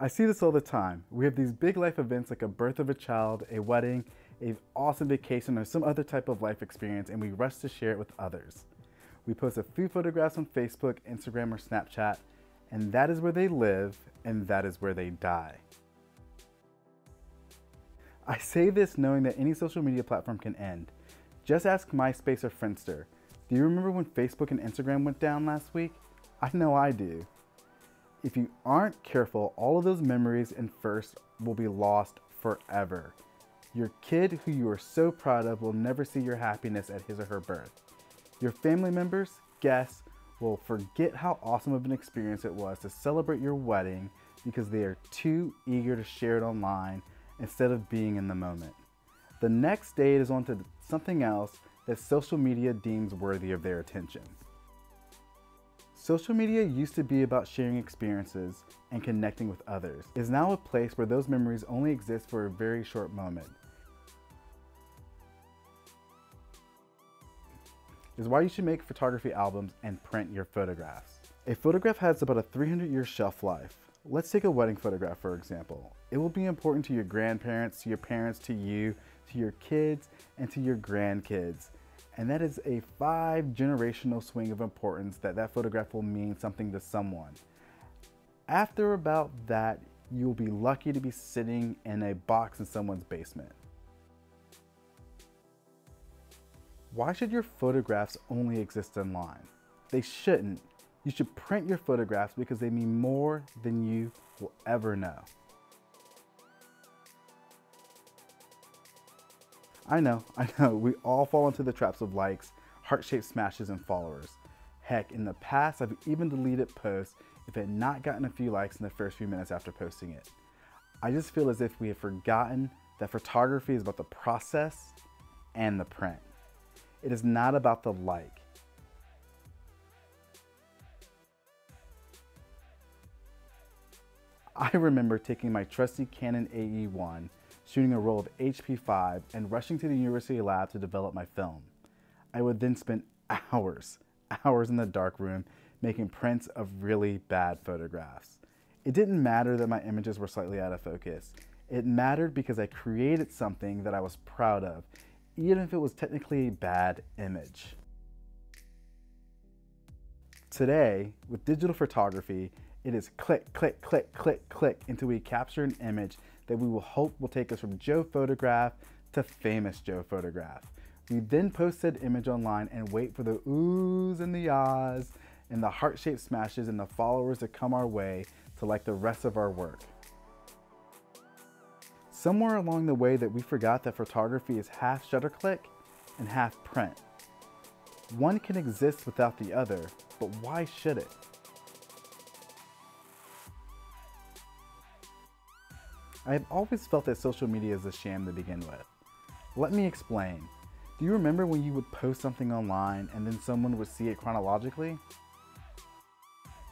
I see this all the time. We have these big life events like a birth of a child, a wedding, an awesome vacation, or some other type of life experience, and we rush to share it with others. We post a few photographs on Facebook, Instagram, or Snapchat, and that is where they live, and that is where they die. I say this knowing that any social media platform can end. Just ask MySpace or Friendster. Do you remember when Facebook and Instagram went down last week? I know I do. If you aren't careful, all of those memories and firsts will be lost forever. Your kid, who you are so proud of, will never see your happiness at his or her birth. Your family members, guests, will forget how awesome of an experience it was to celebrate your wedding because they are too eager to share it online instead of being in the moment. The next day it is on to something else that social media deems worthy of their attention. Social media used to be about sharing experiences and connecting with others. Is now a place where those memories only exist for a very short moment. Is why you should make photography albums and print your photographs. A photograph has about a 300 year shelf life. Let's take a wedding photograph for example. It will be important to your grandparents, to your parents, to you, to your kids, and to your grandkids. And that is a five generational swing of importance that that photograph will mean something to someone. After about that, you'll be lucky to be sitting in a box in someone's basement. Why should your photographs only exist online? They shouldn't. You should print your photographs because they mean more than you will ever know. I know, I know, we all fall into the traps of likes, heart-shaped smashes, and followers. Heck, in the past, I've even deleted posts if it had not gotten a few likes in the first few minutes after posting it. I just feel as if we have forgotten that photography is about the process and the print. It is not about the like. I remember taking my trusty Canon AE1 shooting a roll of HP5 and rushing to the university lab to develop my film. I would then spend hours, hours in the dark room making prints of really bad photographs. It didn't matter that my images were slightly out of focus. It mattered because I created something that I was proud of, even if it was technically a bad image. Today, with digital photography, it is click, click, click, click, click until we capture an image that we will hope will take us from Joe Photograph to famous Joe Photograph. We then post that image online and wait for the oohs and the ahs and the heart-shaped smashes and the followers to come our way to like the rest of our work. Somewhere along the way that we forgot that photography is half shutter click and half print. One can exist without the other, but why should it? I have always felt that social media is a sham to begin with. Let me explain. Do you remember when you would post something online and then someone would see it chronologically?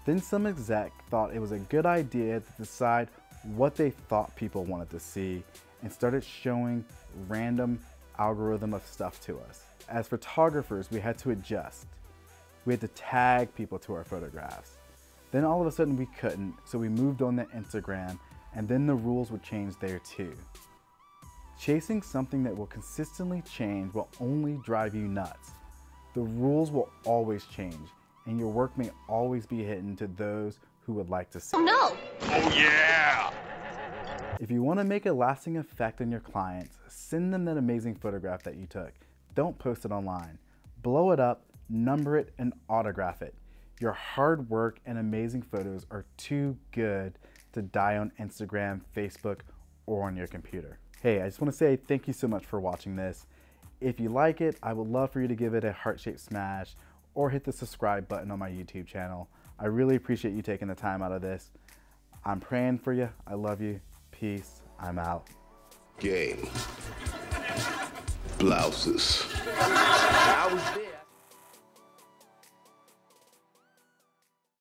Then some exec thought it was a good idea to decide what they thought people wanted to see and started showing random algorithm of stuff to us. As photographers, we had to adjust. We had to tag people to our photographs. Then all of a sudden we couldn't, so we moved on to Instagram and then the rules would change there too. Chasing something that will consistently change will only drive you nuts. The rules will always change, and your work may always be hidden to those who would like to see. Oh no! Oh yeah! If you want to make a lasting effect on your clients, send them that amazing photograph that you took. Don't post it online. Blow it up, number it, and autograph it. Your hard work and amazing photos are too good to die on Instagram, Facebook, or on your computer. Hey, I just want to say thank you so much for watching this. If you like it, I would love for you to give it a heart-shaped smash or hit the subscribe button on my YouTube channel. I really appreciate you taking the time out of this. I'm praying for you. I love you. Peace. I'm out. Game. Blouses. I was there.